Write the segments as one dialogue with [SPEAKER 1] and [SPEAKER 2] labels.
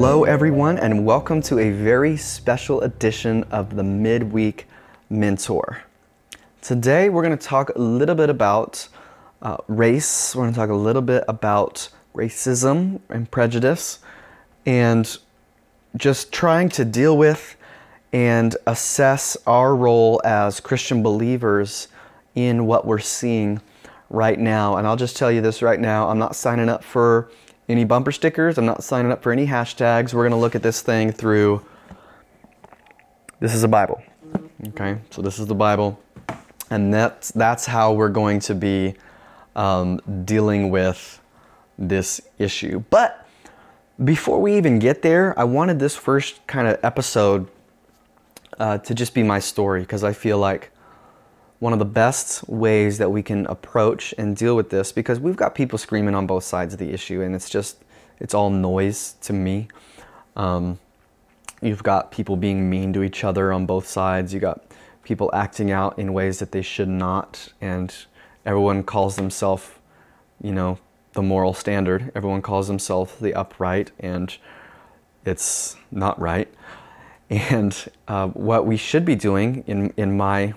[SPEAKER 1] Hello, everyone, and welcome to a very special edition of the Midweek Mentor. Today, we're going to talk a little bit about uh, race, we're going to talk a little bit about racism and prejudice, and just trying to deal with and assess our role as Christian believers in what we're seeing right now. And I'll just tell you this right now I'm not signing up for any bumper stickers, I'm not signing up for any hashtags. We're going to look at this thing through this is a Bible. Okay, so this is the Bible. And that's, that's how we're going to be um, dealing with this issue. But before we even get there, I wanted this first kind of episode uh, to just be my story because I feel like one of the best ways that we can approach and deal with this because we've got people screaming on both sides of the issue and it's just it's all noise to me. Um, you've got people being mean to each other on both sides. You got people acting out in ways that they should not and everyone calls themselves you know the moral standard. Everyone calls themselves the upright and it's not right. And uh, what we should be doing in, in my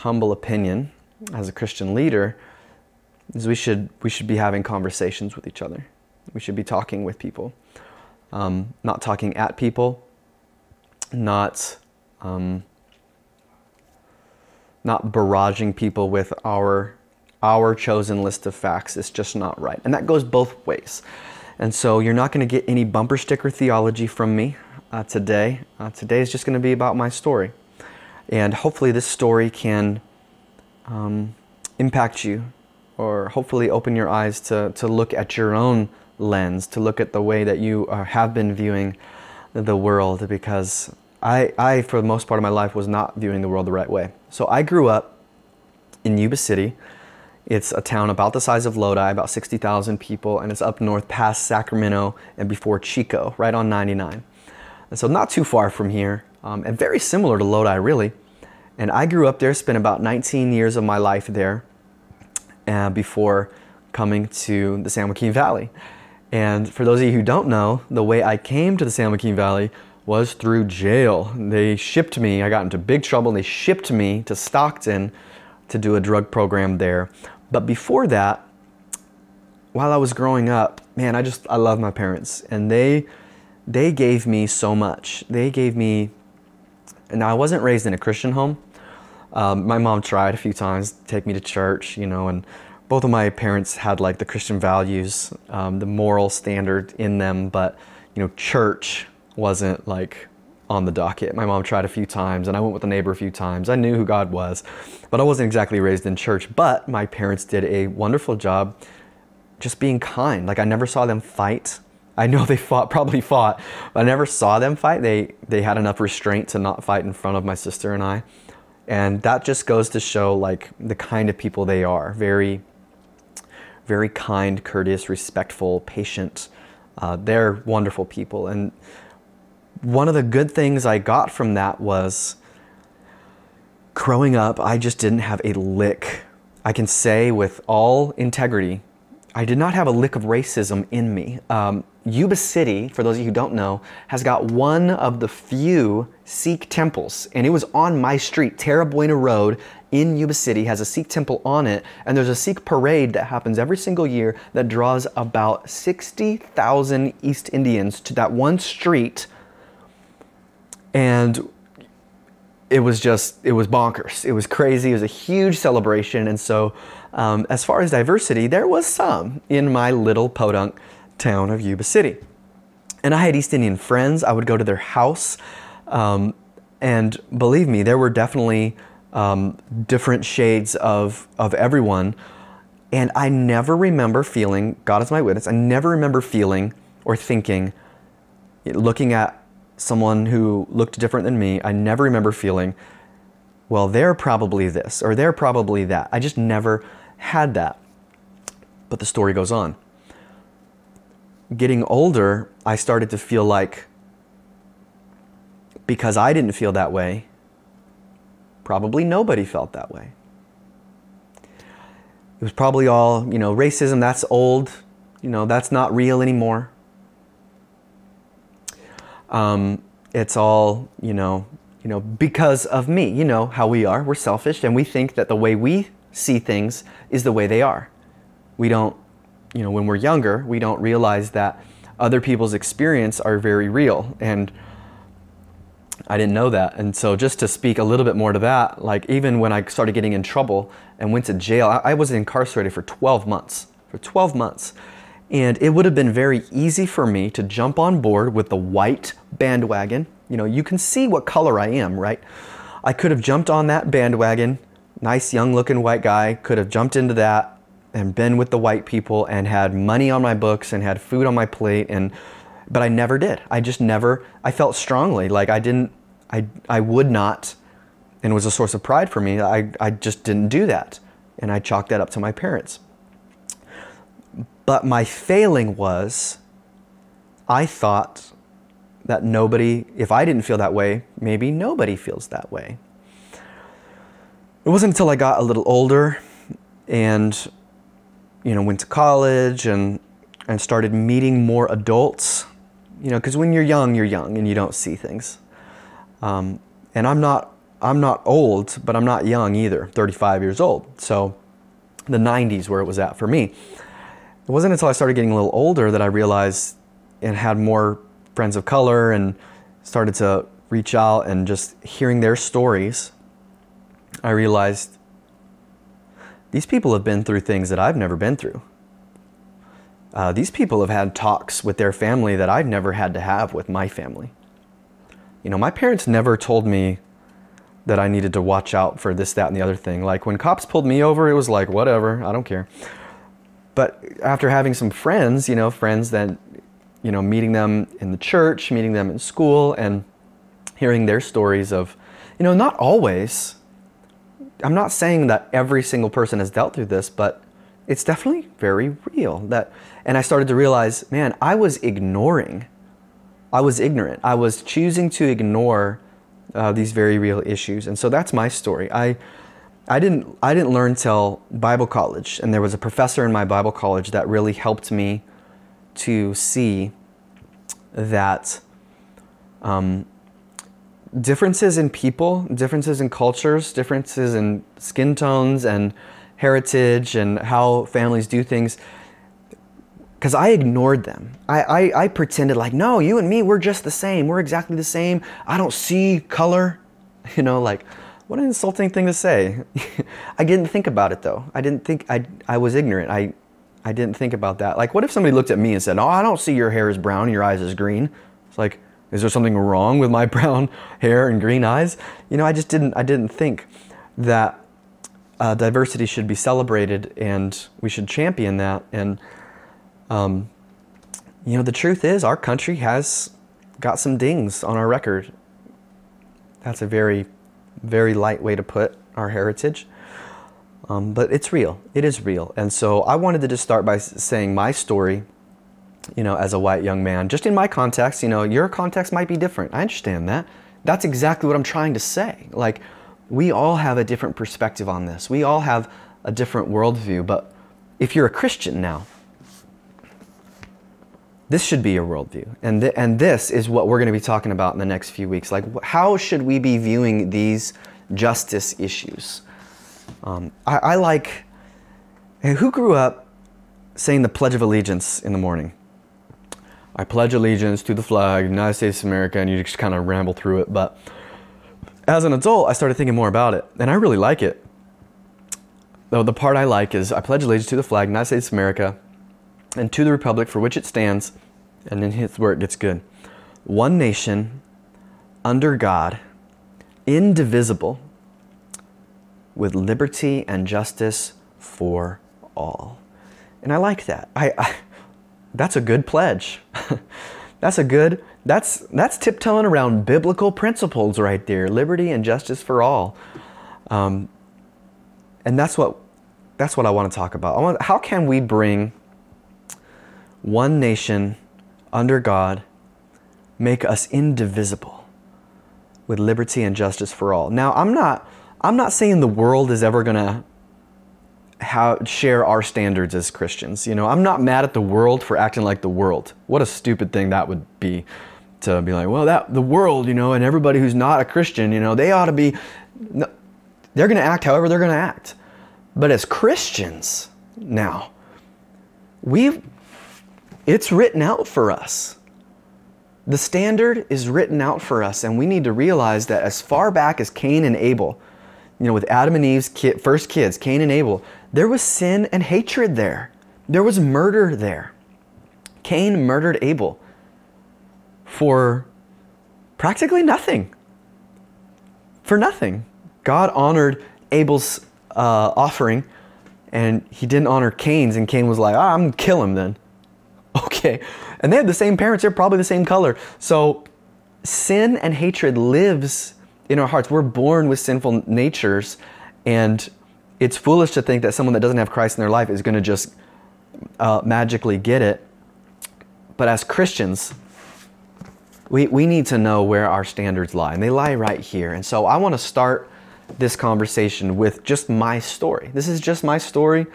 [SPEAKER 1] humble opinion as a Christian leader is we should we should be having conversations with each other. We should be talking with people, um, not talking at people, not um, not barraging people with our our chosen list of facts. It's just not right, and that goes both ways. And so you're not going to get any bumper sticker theology from me uh, today. Uh, today is just going to be about my story. And hopefully, this story can um, impact you or hopefully open your eyes to, to look at your own lens, to look at the way that you are, have been viewing the world because I, I, for the most part of my life, was not viewing the world the right way. So I grew up in Yuba City. It's a town about the size of Lodi, about 60,000 people, and it's up north past Sacramento and before Chico, right on 99. And so not too far from here, um, and very similar to Lodi, really. And I grew up there, spent about 19 years of my life there uh, before coming to the San Joaquin Valley. And for those of you who don't know, the way I came to the San Joaquin Valley was through jail. They shipped me, I got into big trouble, and they shipped me to Stockton to do a drug program there. But before that, while I was growing up, man, I just I love my parents and they they gave me so much. They gave me and I wasn't raised in a Christian home, um, my mom tried a few times to take me to church, you know, and both of my parents had like the Christian values, um, the moral standard in them, but you know, church wasn't like on the docket. My mom tried a few times, and I went with a neighbor a few times. I knew who God was, but I wasn't exactly raised in church. But my parents did a wonderful job just being kind. Like I never saw them fight. I know they fought, probably fought, I never saw them fight. They they had enough restraint to not fight in front of my sister and I. And that just goes to show like the kind of people they are. Very, very kind, courteous, respectful, patient. Uh, they're wonderful people. And one of the good things I got from that was growing up, I just didn't have a lick. I can say with all integrity, I did not have a lick of racism in me. Um, Yuba City, for those of you who don't know, has got one of the few Sikh temples, and it was on my street, Terra Buena Road in Yuba City, has a Sikh temple on it, and there's a Sikh parade that happens every single year that draws about 60,000 East Indians to that one street, and it was just, it was bonkers. It was crazy. It was a huge celebration, and so um, as far as diversity, there was some in my little podunk town of Yuba City. And I had East Indian friends. I would go to their house. Um, and believe me, there were definitely um, different shades of, of everyone. And I never remember feeling, God is my witness, I never remember feeling or thinking, looking at someone who looked different than me, I never remember feeling, well, they're probably this or they're probably that. I just never had that. But the story goes on getting older, I started to feel like because I didn't feel that way, probably nobody felt that way. It was probably all, you know, racism, that's old, you know, that's not real anymore. Um, it's all, you know, you know, because of me. You know how we are. We're selfish and we think that the way we see things is the way they are. We don't, you know, when we're younger, we don't realize that other people's experience are very real and I didn't know that. And so just to speak a little bit more to that, like even when I started getting in trouble and went to jail, I, I was incarcerated for 12 months. For 12 months. And it would have been very easy for me to jump on board with the white bandwagon. You know, you can see what color I am, right? I could have jumped on that bandwagon. Nice young looking white guy could have jumped into that and been with the white people and had money on my books and had food on my plate and but I never did. I just never I felt strongly like I didn't I I would not and it was a source of pride for me. I I just didn't do that. And I chalked that up to my parents. But my failing was I thought that nobody, if I didn't feel that way, maybe nobody feels that way. It wasn't until I got a little older and, you know, went to college and, and started meeting more adults, you know, because when you're young, you're young and you don't see things. Um, and I'm not, I'm not old, but I'm not young either, 35 years old. So the 90s where it was at for me. It wasn't until I started getting a little older that I realized and had more friends of color and started to reach out and just hearing their stories, I realized these people have been through things that I've never been through. Uh, these people have had talks with their family that I've never had to have with my family. You know, my parents never told me that I needed to watch out for this, that, and the other thing. Like when cops pulled me over, it was like, whatever, I don't care but after having some friends, you know, friends that, you know, meeting them in the church, meeting them in school, and hearing their stories of, you know, not always. I'm not saying that every single person has dealt through this, but it's definitely very real. That, and I started to realize, man, I was ignoring. I was ignorant. I was choosing to ignore uh, these very real issues, and so that's my story. I I didn't I didn't learn till Bible college, and there was a professor in my Bible college that really helped me to see that um, differences in people, differences in cultures, differences in skin tones and heritage and how families do things. Because I ignored them. I, I, I pretended like, no, you and me, we're just the same. We're exactly the same. I don't see color. You know, like, what an insulting thing to say. I didn't think about it though. I didn't think I I was ignorant. I I didn't think about that. Like what if somebody looked at me and said, "Oh, I don't see your hair is brown, your eyes is green." It's like, is there something wrong with my brown hair and green eyes? You know, I just didn't I didn't think that uh, diversity should be celebrated and we should champion that and um, you know, the truth is our country has got some dings on our record. That's a very very light way to put our heritage. Um, but it's real. It is real. And so I wanted to just start by saying my story, you know, as a white young man, just in my context, you know, your context might be different. I understand that. That's exactly what I'm trying to say. Like, we all have a different perspective on this. We all have a different worldview. But if you're a Christian now, this should be your worldview. And, th- and this is what we're going to be talking about in the next few weeks. Like, how should we be viewing these justice issues? Um, I, I like, who grew up saying the Pledge of Allegiance in the morning? I pledge allegiance to the flag, United States of America, and you just kind of ramble through it. But as an adult, I started thinking more about it, and I really like it. Though the part I like is I pledge allegiance to the flag, United States of America, and to the republic for which it stands, and then here's where it gets good. One nation, under God, indivisible, with liberty and justice for all. And I like that. I, I that's a good pledge. that's a good that's that's tiptoeing around biblical principles right there. Liberty and justice for all. Um, and that's what that's what I want to talk about. Want, how can we bring one nation under God, make us indivisible with liberty and justice for all. Now, I'm not I'm not saying the world is ever going to share our standards as Christians. You know, I'm not mad at the world for acting like the world. What a stupid thing that would be. to be like, well, that the world, you know, and everybody who's not a Christian, you know, they ought to be. They're going to act however they're going to act. But as Christians now, we it's written out for us. The standard is written out for us, and we need to realize that as far back as Cain and Abel, you know, with Adam and Eve's first kids, Cain and Abel, there was sin and hatred there. There was murder there. Cain murdered Abel for practically nothing. For nothing. God honored Abel's uh, offering and he didn't honor Cain's, and Cain was like, oh, I'm gonna kill him then. Okay. And they had the same parents, they're probably the same color. So sin and hatred lives in our hearts. We're born with sinful natures, and it's foolish to think that someone that doesn't have Christ in their life is gonna just uh, magically get it. But as Christians, we, we need to know where our standards lie, and they lie right here. And so I want to start this conversation with just my story. This is just my story.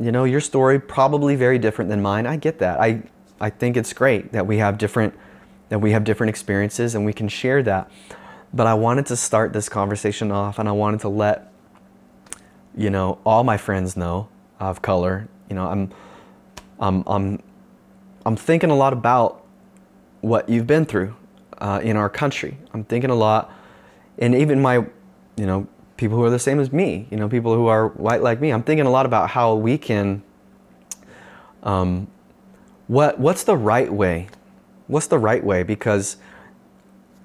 [SPEAKER 1] You know, your story probably very different than mine. I get that. I I think it's great that we have different that we have different experiences and we can share that. But I wanted to start this conversation off and I wanted to let you know all my friends know of color. You know, I'm I'm I'm I'm thinking a lot about what you've been through uh, in our country. I'm thinking a lot, and even my you know, people who are the same as me, you know, people who are white like me. I'm thinking a lot about how we can, um, what what's the right way? What's the right way? Because,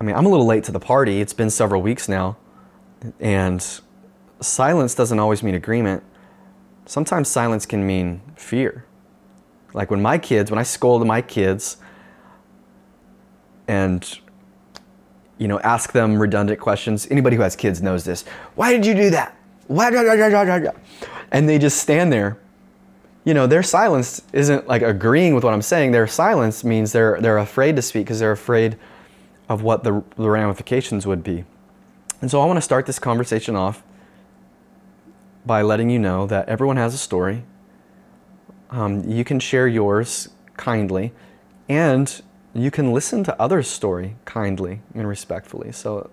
[SPEAKER 1] I mean, I'm a little late to the party. It's been several weeks now, and silence doesn't always mean agreement. Sometimes silence can mean fear. Like when my kids, when I scold my kids, and you know, ask them redundant questions. Anybody who has kids knows this. Why did you do that? Why? And they just stand there. You know, their silence isn't like agreeing with what I'm saying. Their silence means they're they're afraid to speak because they're afraid of what the, the ramifications would be. And so I want to start this conversation off by letting you know that everyone has a story. Um, you can share yours kindly, and you can listen to others' story kindly and respectfully. So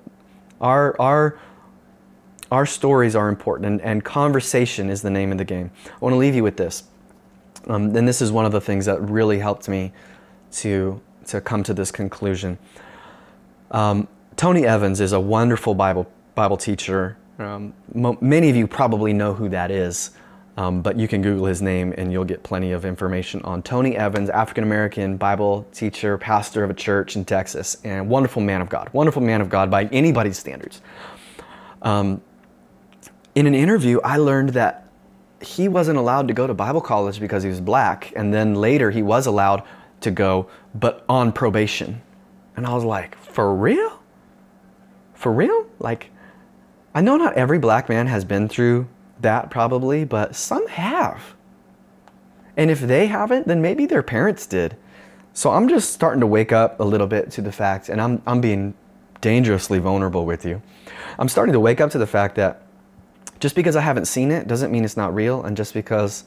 [SPEAKER 1] our our our stories are important and, and conversation is the name of the game. I want to leave you with this. Um, and this is one of the things that really helped me to to come to this conclusion. Um, Tony Evans is a wonderful Bible Bible teacher. Um, many of you probably know who that is. Um, but you can Google his name and you'll get plenty of information on Tony Evans, African American Bible teacher, pastor of a church in Texas, and wonderful man of God. Wonderful man of God by anybody's standards. Um, in an interview, I learned that he wasn't allowed to go to Bible college because he was black, and then later he was allowed to go, but on probation. And I was like, for real? For real? Like, I know not every black man has been through that probably, but some have. And if they haven't, then maybe their parents did. So I'm just starting to wake up a little bit to the fact, and I'm, I'm being dangerously vulnerable with you. I'm starting to wake up to the fact that just because I haven't seen it doesn't mean it's not real, and just because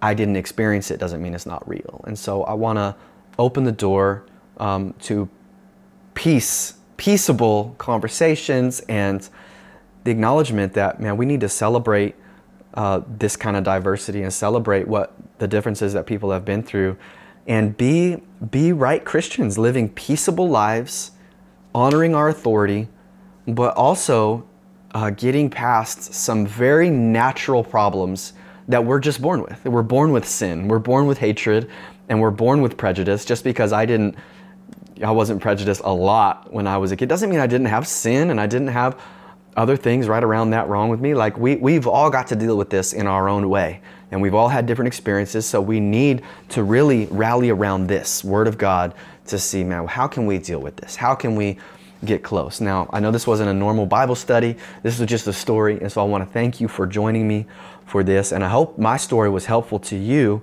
[SPEAKER 1] I didn't experience it doesn't mean it's not real. And so I want to open the door um, to peace, peaceable conversations and the acknowledgement that man we need to celebrate uh, this kind of diversity and celebrate what the differences that people have been through and be be right christians living peaceable lives honoring our authority but also uh, getting past some very natural problems that we're just born with. We're born with sin we're born with hatred and we're born with prejudice just because i didn't i wasn't prejudiced a lot when i was a kid doesn't mean i didn't have sin and i didn't have other things right around that wrong with me. Like we, we've all got to deal with this in our own way. And we've all had different experiences. So we need to really rally around this Word of God to see, man, how can we deal with this? How can we get close? Now, I know this wasn't a normal Bible study. This was just a story. And so I want to thank you for joining me for this. And I hope my story was helpful to you.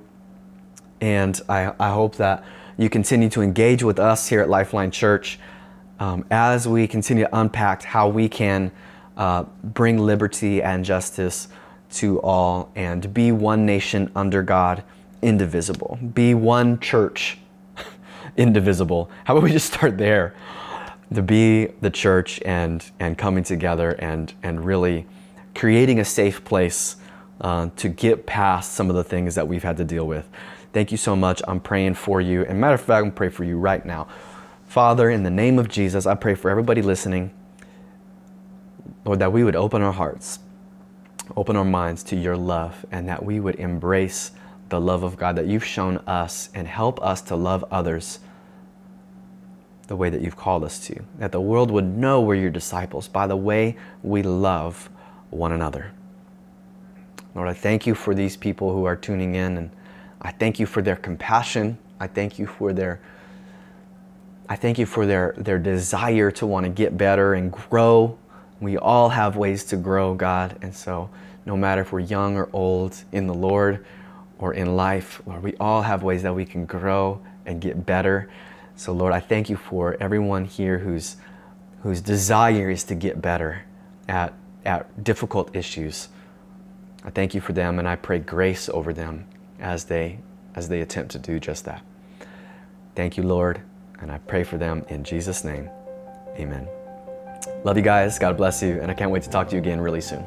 [SPEAKER 1] And I, I hope that you continue to engage with us here at Lifeline Church um, as we continue to unpack how we can uh, bring liberty and justice to all, and be one nation under God, indivisible. Be one church indivisible. How about we just start there? To be the church and, and coming together and, and really creating a safe place uh, to get past some of the things that we've had to deal with. Thank you so much. I'm praying for you. And matter of fact, I'm praying for you right now. Father, in the name of Jesus, I pray for everybody listening, Lord, that we would open our hearts, open our minds to your love, and that we would embrace the love of God that you've shown us and help us to love others the way that you've called us to. That the world would know we're your disciples by the way we love one another. Lord, I thank you for these people who are tuning in and I thank you for their compassion. I thank you for their I thank you for their, their desire to want to get better and grow. We all have ways to grow, God. And so, no matter if we're young or old in the Lord or in life, Lord, we all have ways that we can grow and get better. So, Lord, I thank you for everyone here whose, whose desire is to get better at, at difficult issues. I thank you for them and I pray grace over them as they, as they attempt to do just that. Thank you, Lord. And I pray for them in Jesus' name. Amen. Love you guys. God bless you. And I can't wait to talk to you again really soon.